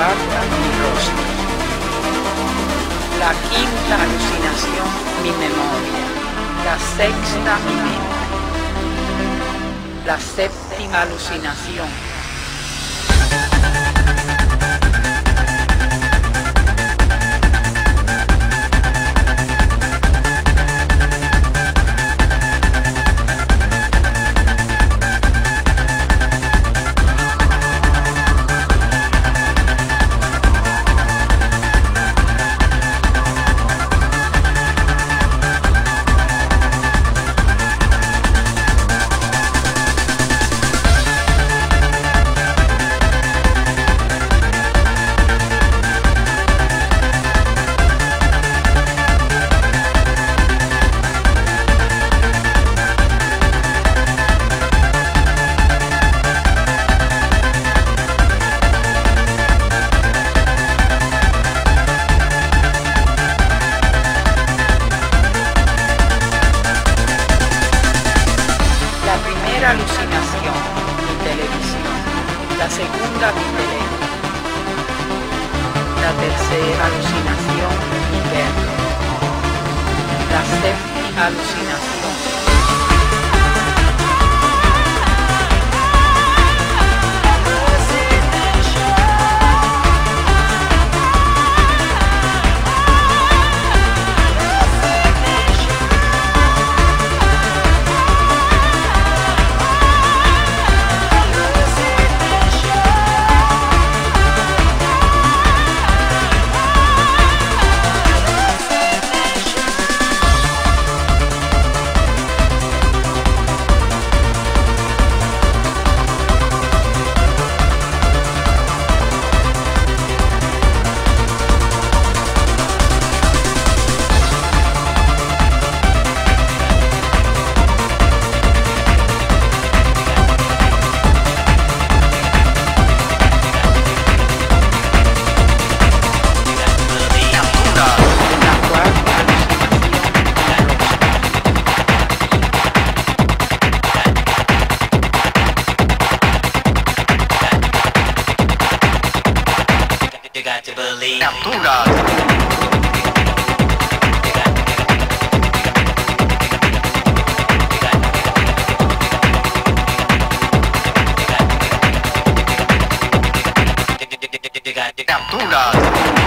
mi. La quinta alucinación, mi memoria. La sexta, mi mente. La séptima alucinación, de alucinación. Apertura!